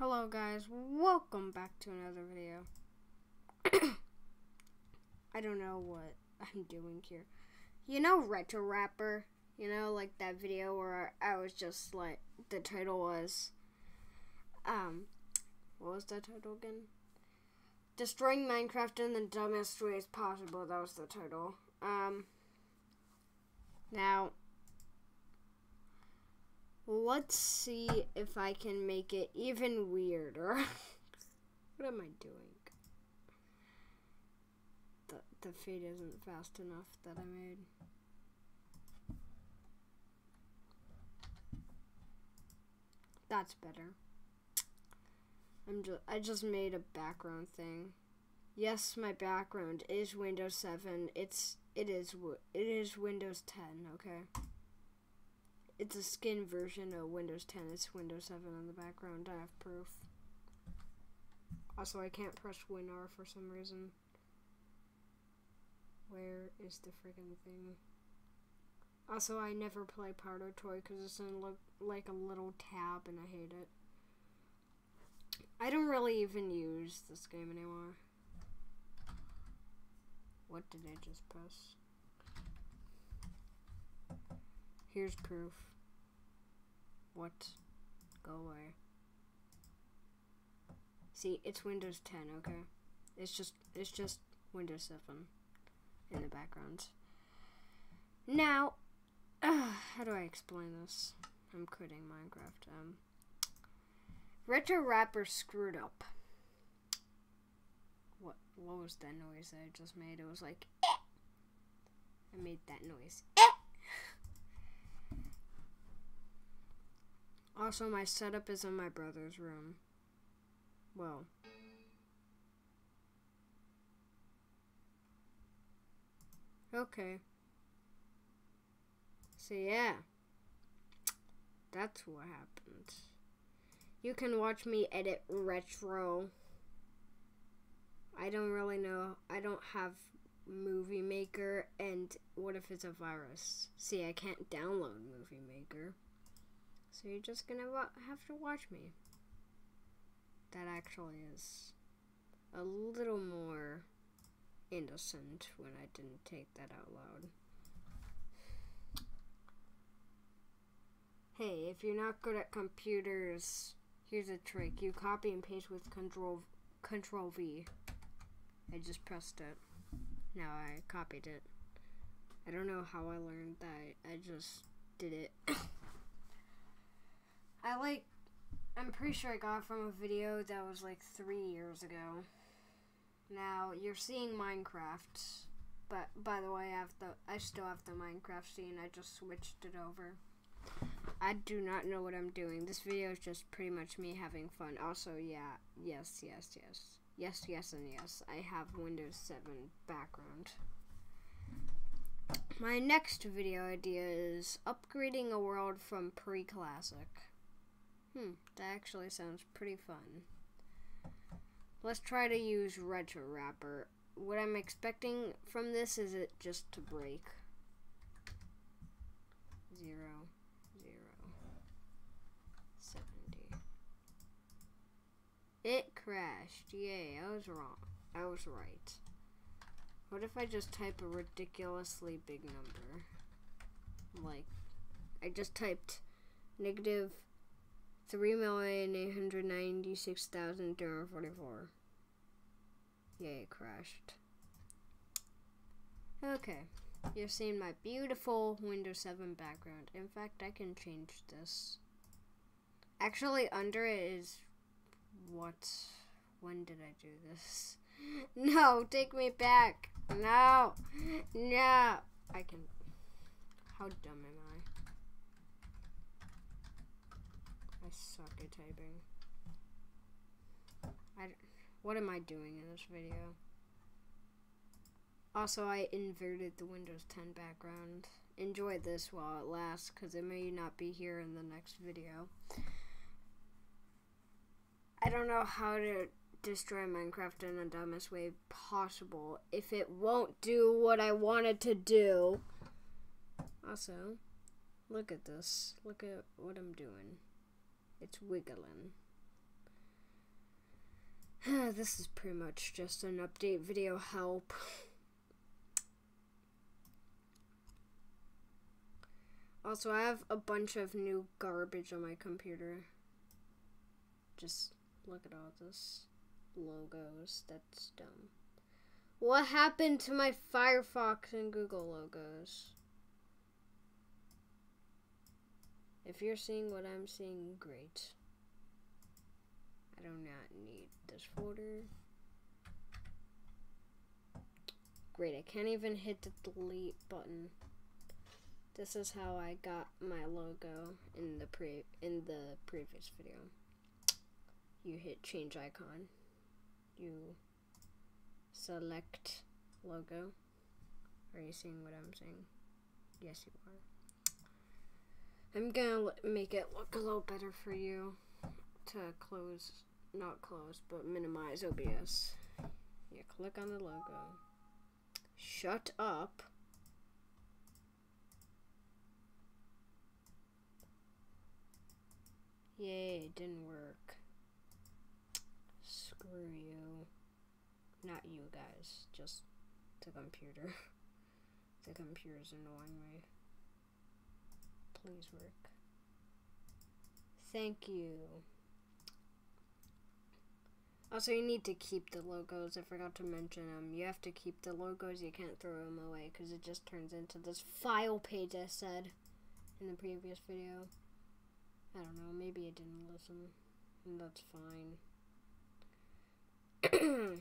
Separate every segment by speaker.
Speaker 1: Hello guys, welcome back to another video. I don't know what I'm doing here. You know Retro Wrapper? You know, like that video where I was just like, the title was, um, what was the title again? Destroying Minecraft in the dumbest ways possible. That was the title. Um, now, let's see if I can make it even weirder. what am I doing? The, the fade isn't fast enough that I made. That's better. I'm just I just made a background thing. Yes, my background is Windows 7. It's it is it is Windows 10, okay? It's a skin version of Windows 10. It's Windows 7 on the background. I have proof. Also, I can't press WinR for some reason. Where is the freaking thing? Also, I never play Powder Toy because it's in look like a little tab and I hate it. I don't really even use this game anymore. What did I just press? Here's proof. What? Go away. See, it's Windows 10, okay? It's just it's just Windows 7 in the background. Now, uh, how do I explain this? I'm quitting Minecraft. Um, Retro Wrapper screwed up. What what was that noise I just made? It was like. I made that noise. Also, my setup is in my brother's room. Well. Okay. So yeah. That's what happened. You can watch me edit retro. I don't really know. I don't have Movie Maker and what if it's a virus? See, I can't download Movie Maker. So you're just gonna have to watch me. That actually is a little more innocent when I didn't take that out loud. Hey, if you're not good at computers, here's a trick. You copy and paste with control control V. I just pressed it. Now I copied it. I don't know how I learned that. I just did it. I like. I'm pretty sure I got from a video that was like three years ago. Now you're seeing Minecraft, but by the way, I have the. I still have the Minecraft scene. I just switched it over. I do not know what I'm doing. This video is just pretty much me having fun. Also, yeah, yes, yes, yes. Yes, yes, and yes. I have Windows 7 background. My next video idea is upgrading a world from pre-classic. Hmm, that actually sounds pretty fun. Let's try to use Retro Wrapper. What I'm expecting from this is it just to break. Zero, zero, seventy. It crashed. Yay, I was wrong. I was right. What if I just type a ridiculously big number? Like, I just typed negative Three million eight hundred ninety six thousand two hundred forty four. Yay, it crashed. Okay, you're seeing my beautiful Windows 7 background. In fact, I can change this. Actually, under it is what? When did I do this? No, take me back. No, no. I can. How dumb am I? I suck at typing. I, what am I doing in this video? Also, I inverted the Windows 10 background. Enjoy this while it lasts, because it may not be here in the next video. I don't know how to destroy Minecraft in the dumbest way possible if it won't do what I want it to do. Also, look at this. Look at what I'm doing. It's wiggling. this is pretty much just an update video help. Also, I have a bunch of new garbage on my computer. Just look at all this logos. That's dumb. What happened to my Firefox and Google logos? If you're seeing what I'm seeing, great. I do not need this folder. Great, I can't even hit the delete button. This is how I got my logo in the pre in the previous video. You hit change icon. You select logo. Are you seeing what I'm saying? Yes, you are. I'm gonna make it look a little better for you to close, not close, but minimize OBS. Yeah, click on the logo. Shut up. Yay, it didn't work. Screw you. Not you guys, just the computer. the computer's annoying me. Please work. Thank you. Also, you need to keep the logos. I forgot to mention them. You have to keep the logos. You can't throw them away because it just turns into this file page I said in the previous video. I don't know. Maybe I didn't listen. And that's fine.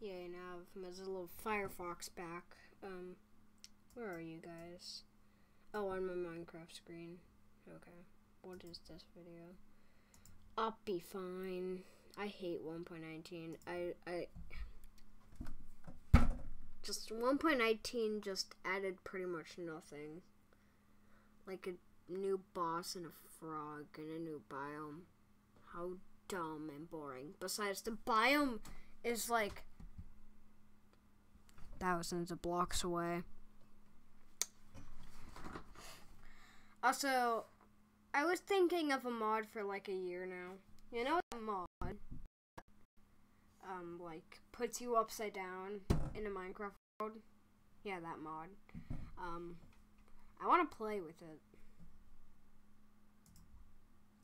Speaker 1: yeah, now I have my little Firefox back. Um, where are you guys? Oh, on my Minecraft screen. Okay. What is this video? I'll be fine. I hate 1.19. I I just 1.19 just added pretty much nothing like a new boss and a frog and a new biome. How dumb and boring. Besides, the biome is like thousands of blocks away. Also, I was thinking of a mod for like a year now. You know that mod? Um, like, puts you upside down in a Minecraft world? Yeah, that mod. Um, I want to play with it.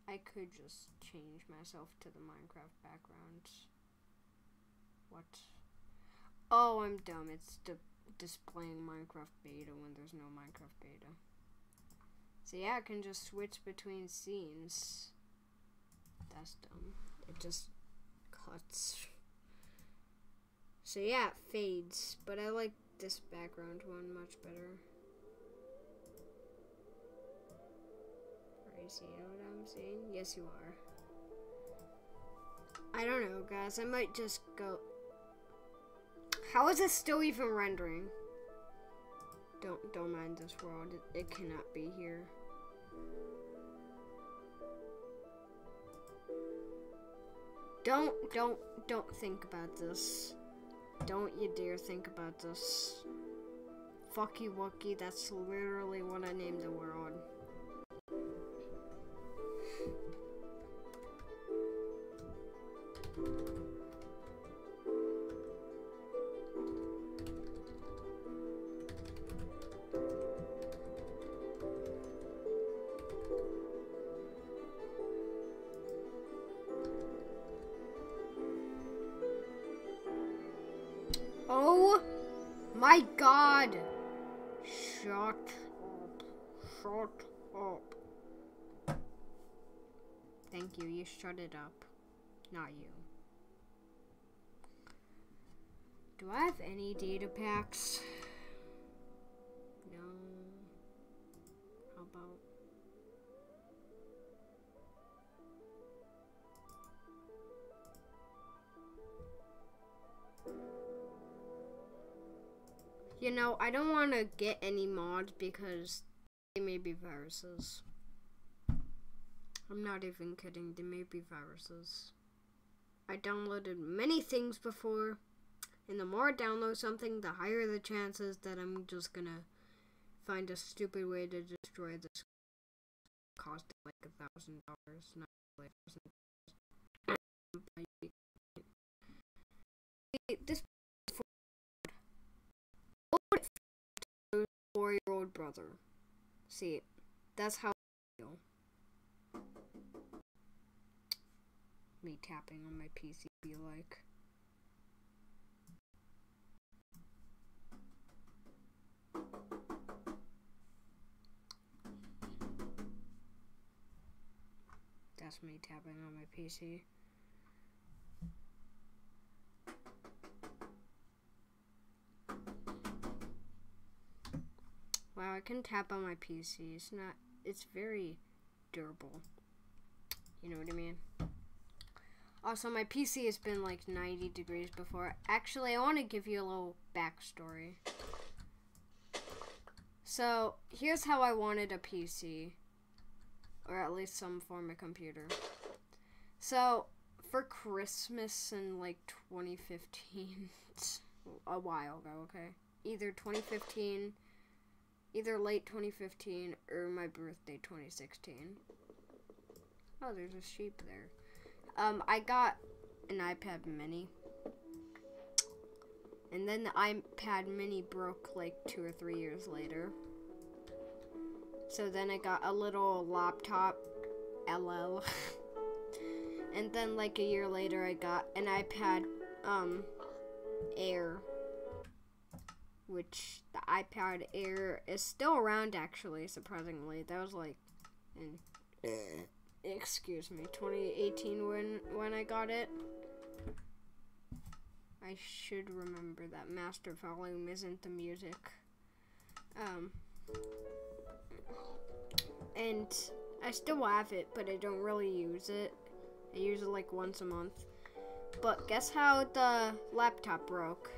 Speaker 1: I could just change myself to the Minecraft background. What? Oh, I'm dumb. It's displaying Minecraft beta when there's no Minecraft beta. So yeah, I can just switch between scenes. That's dumb. It just cuts. So yeah, it fades. But I like this background one much better. You know what I'm saying? Yes, you are. I don't know, guys. I might just go... How is this still even rendering? Don't don't mind this world. It, it cannot be here. Don't don't don't think about this. Don't you dare think about this. Fucky Wucky, that's literally what I named the world. Shut up. Shut up. Thank you, you shut it up. Not you. Do I have any data packs? You know, I don't want to get any mods because they may be viruses. I'm not even kidding, they may be viruses. I downloaded many things before, and the more I download something, the higher the chances that I'm just gonna find a stupid way to destroy this. Cost like a thousand dollars, not This four-year-old brother. See, that's how I feel. Me tapping on my PC be like. That's me tapping on my PC. Wow, I can tap on my PC. It's not, it's very durable. You know what I mean? Also, my PC has been like 90 degrees before. Actually, I want to give you a little backstory. So, here's how I wanted a PC. Or at least some form of computer. So, for Christmas in like 2015, a while ago, okay? Either 2015 either late 2015 or my birthday 2016. Oh, there's a sheep there. Um, I got an iPad mini. And then the iPad mini broke like two or three years later. So then I got a little laptop, LL. and then like a year later I got an iPad um Air which the iPad Air is still around actually, surprisingly. That was like in excuse me, 2018 when when I got it. I should remember that master volume isn't the music. Um and I still have it, but I don't really use it. I use it like once a month. But guess how the laptop broke?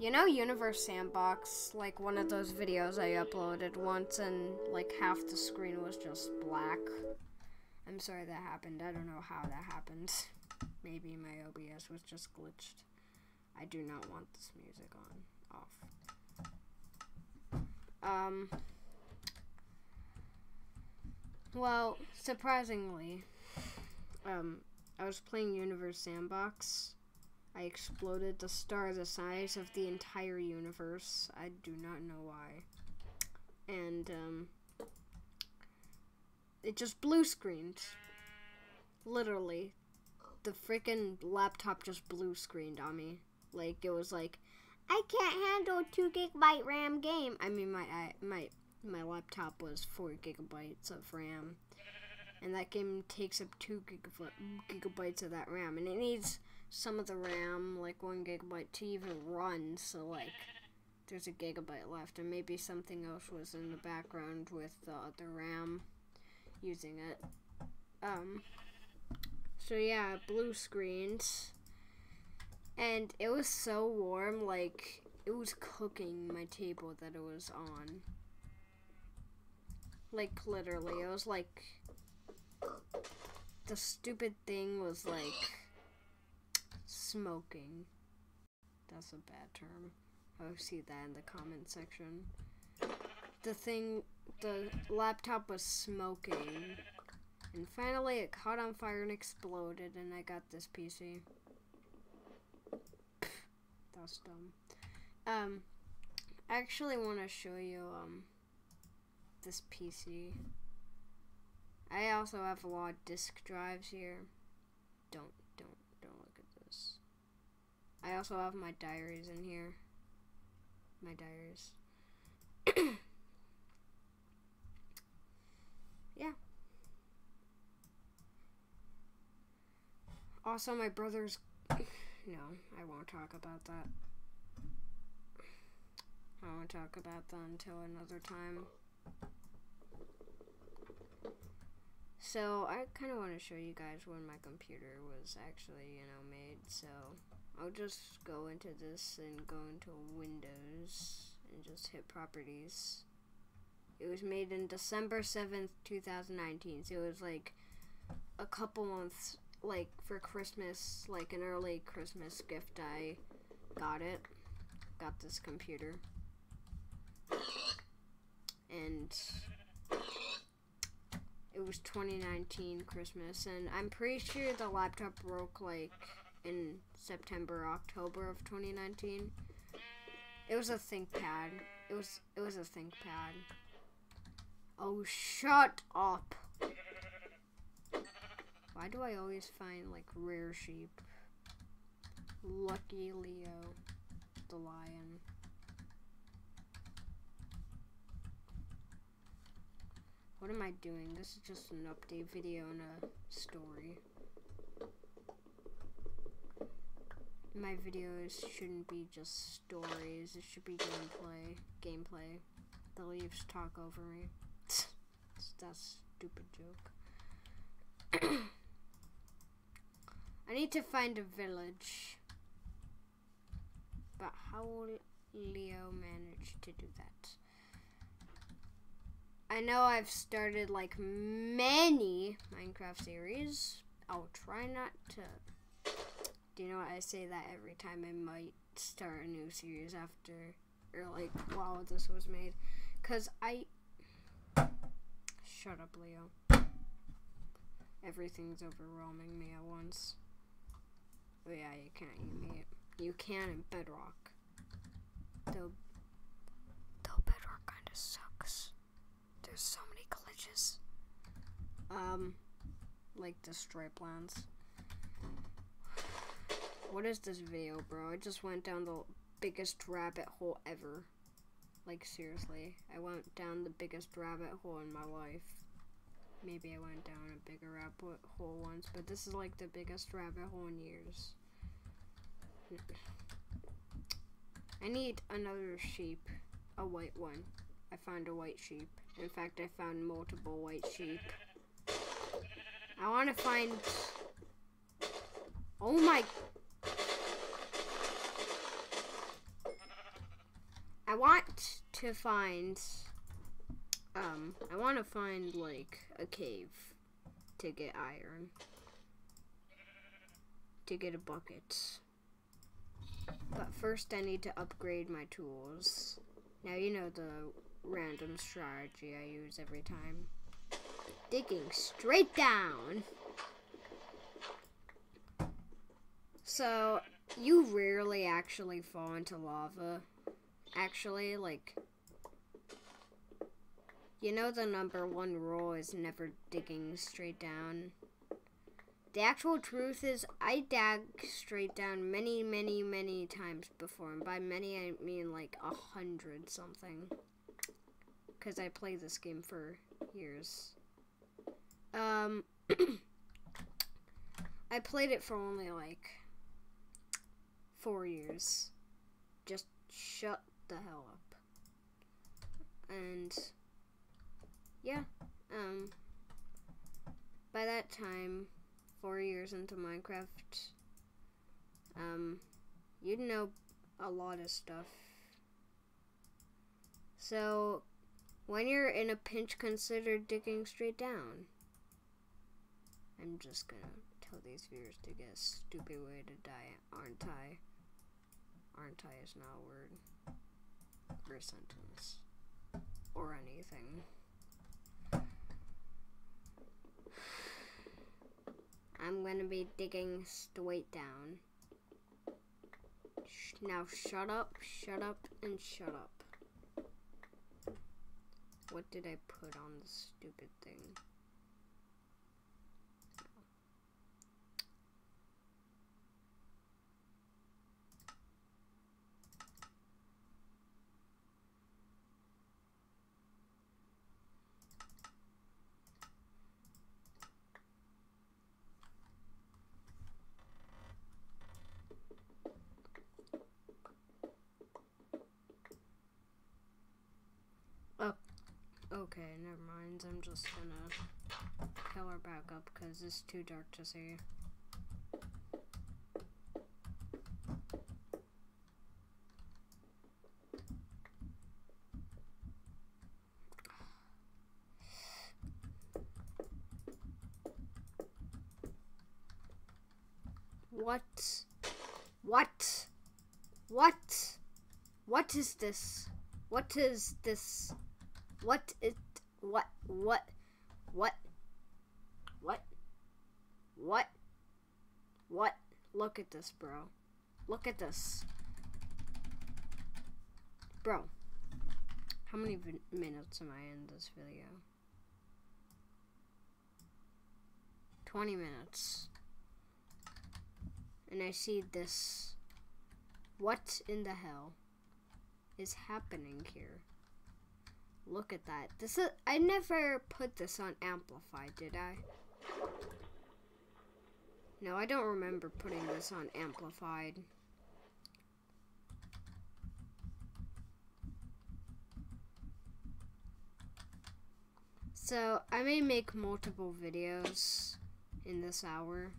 Speaker 1: You know Universe Sandbox, like one of those videos I uploaded once and like half the screen was just black. I'm sorry that happened. I don't know how that happened. Maybe my OBS was just glitched. I do not want this music on. Off. Um. Well, surprisingly, um, I was playing Universe Sandbox I exploded the star the size of the entire universe. I do not know why. And, um, it just blue screened. Literally. The freaking laptop just blue screened on me. Like, it was like, I can't handle 2 gigabyte RAM game. I mean, my, my, my laptop was 4 gigabytes of RAM. And that game takes up 2 gigabytes of that RAM. And it needs some of the RAM, like one gigabyte, to even run. So like, there's a gigabyte left, and maybe something else was in the background with the other RAM using it. Um. So yeah, blue screens, and it was so warm, like it was cooking my table that it was on. Like literally, it was like the stupid thing was like smoking. That's a bad term. I'll see that in the comment section. The thing, the laptop was smoking. And finally it caught on fire and exploded and I got this PC. That's dumb. Um, I actually want to show you, um, this PC. I also have a lot of disk drives here. Don't I also have my diaries in here. My diaries. yeah. Also, my brother's. No, I won't talk about that. I won't talk about that until another time. So, I kind of want to show you guys when my computer was actually, you know, made, so... I'll just go into this and go into Windows and just hit properties. It was made in December 7th, 2019. So it was like a couple months like for Christmas, like an early Christmas gift I got it. Got this computer. And it was 2019 Christmas, and I'm pretty sure the laptop broke like in September, October of 2019. It was a ThinkPad. It was it was a ThinkPad. Oh, shut up. Why do I always find like rare sheep? Lucky Leo, the lion. What am I doing? This is just an update video and a story. My videos shouldn't be just stories. It should be gameplay. Gameplay. The leaves talk over me. That's stupid joke. I need to find a village. But how will Leo manage to do that? I know I've started like many Minecraft series. I'll try not to. You know what? I say that every time I might start a new series after, or like while this was made. Because I. Shut up, Leo. Everything's overwhelming me at once. Oh, yeah, you can't eat me. You can in Bedrock. Though, though Bedrock kind of sucks. There's so many glitches. Um, like the stripe lands. What is this video, bro? I just went down the biggest rabbit hole ever. Like, seriously. I went down the biggest rabbit hole in my life. Maybe I went down a bigger rabbit hole once, but this is like the biggest rabbit hole in years. I need another sheep. A white one. I found a white sheep. In fact, I found multiple white sheep. I want to find... Oh my... want to find... Um, I want to find, like, a cave to get iron. To get a bucket. But first I need to upgrade my tools. Now you know the random strategy I use every time. Digging straight down. So, you rarely actually fall into lava. Actually, like, you know the number one rule is never digging straight down. The actual truth is, I dug straight down many, many, many times before. And by many, I mean like a hundred something. Because I played this game for years. Um, I played it for only like four years. Just shut the hell up. And, yeah, um, by that time, four years into Minecraft, um, you'd know a lot of stuff. So, when you're in a pinch, consider digging straight down. I'm just gonna tell these viewers to get a stupid way to die, aren't I? Aren't I is not a word sentence or anything. I'm gonna be digging straight down. Now shut up, shut up, and shut up. What did I put on the stupid thing? Okay, never mind. I'm just gonna color back up because it's too dark to see. What? What? What? What is this? What is this? What is what what what What? What? What look at this, bro. Look at this. Bro. How many minutes am I in this video? 20 minutes. And I see this. What in the hell is happening here? Look at that. This is I never put this on amplified, did I? No, I don't remember putting this on amplified. So, I may make multiple videos in this hour,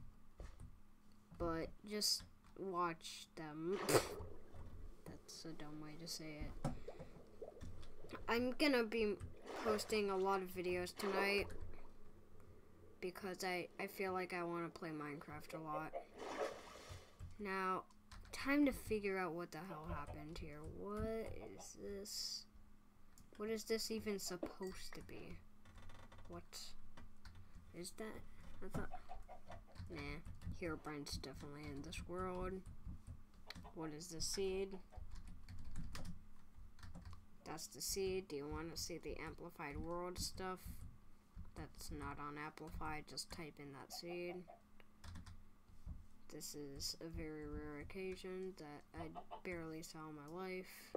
Speaker 1: but just watch them. That's a dumb way to say it. I'm gonna be posting a lot of videos tonight because I, I feel like I want to play Minecraft a lot. Now, time to figure out what the hell happened here. What is this? What is this even supposed to be? What is that? I thought, nah, Herobrine's definitely in this world. What is the seed? That's the seed. Do you want to see the amplified world stuff? That's not on amplified. Just type in that seed. This is a very rare occasion that I barely saw in my life.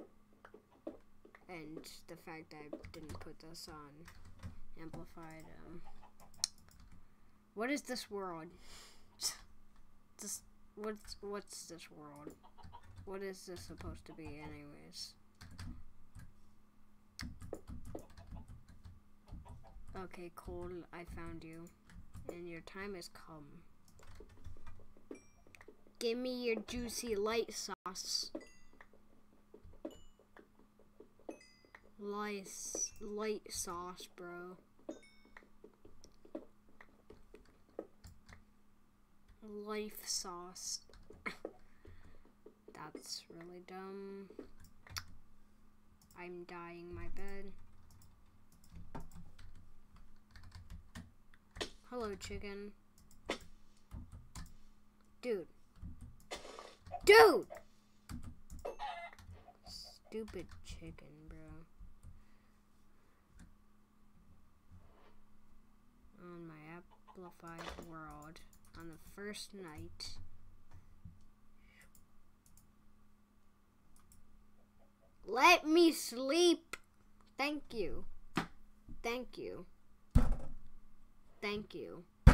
Speaker 1: And the fact I didn't put this on amplified. Um, what is this world? this what's what's this world? What is this supposed to be, anyways? Okay, Cole, I found you. And your time has come. Give me your juicy light sauce. Light, light sauce, bro. Life sauce. That's really dumb. I'm dying my bed. Hello, chicken. Dude. Dude! Stupid chicken, bro. On my amplified world, on the first night, Let me sleep. Thank you. Thank you. Thank you. I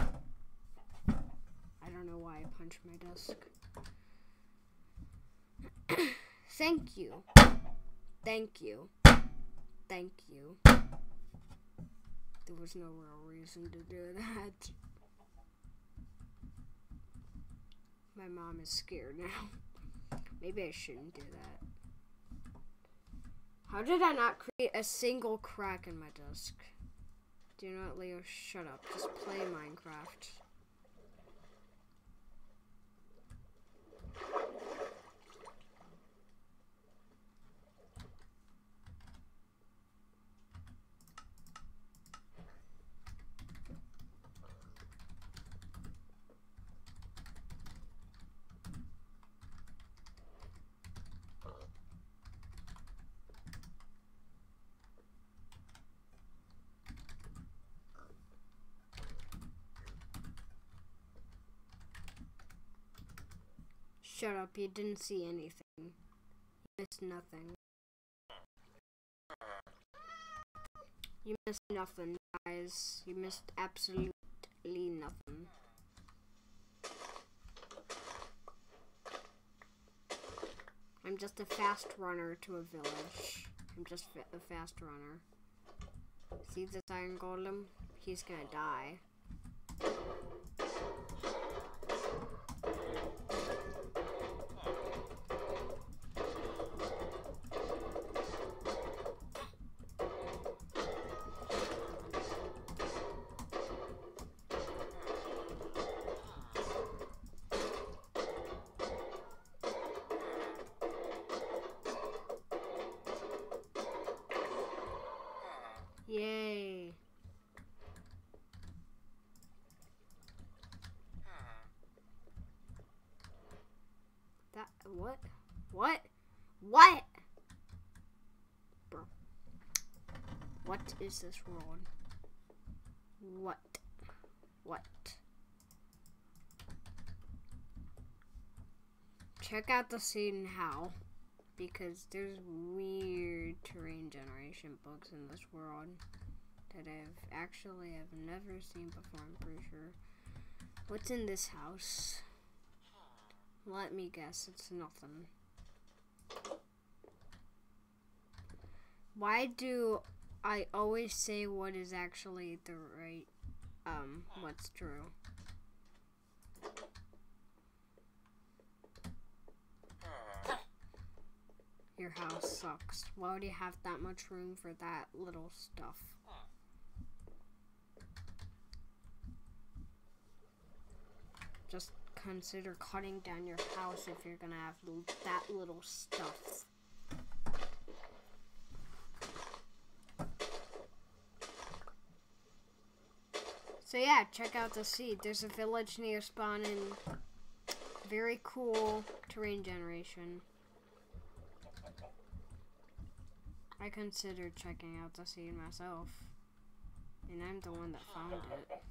Speaker 1: don't know why I punched my desk. Thank you. Thank you. Thank you. There was no real reason to do that. My mom is scared now. Maybe I shouldn't do that. How did I not create a single crack in my desk? Do not, Leo, shut up. Just play Minecraft. Shut up, you didn't see anything. You missed nothing. You missed nothing, guys. You missed absolutely nothing. I'm just a fast runner to a village. I'm just a fast runner. See this iron golem? He's gonna die. What? What? What? Bro. What is this world? What? What? Check out the scene how. Because there's weird terrain generation bugs in this world that I've actually have never seen before, I'm pretty sure. What's in this house? Let me guess, it's nothing. Why do I always say what is actually the right, um, what's true? Your house sucks. Why would you have that much room for that little stuff? Just consider cutting down your house if you're gonna have that little stuff. So yeah, check out the seed. There's a village near spawn and very cool terrain generation. I considered checking out the seed myself. And I'm the one that found it.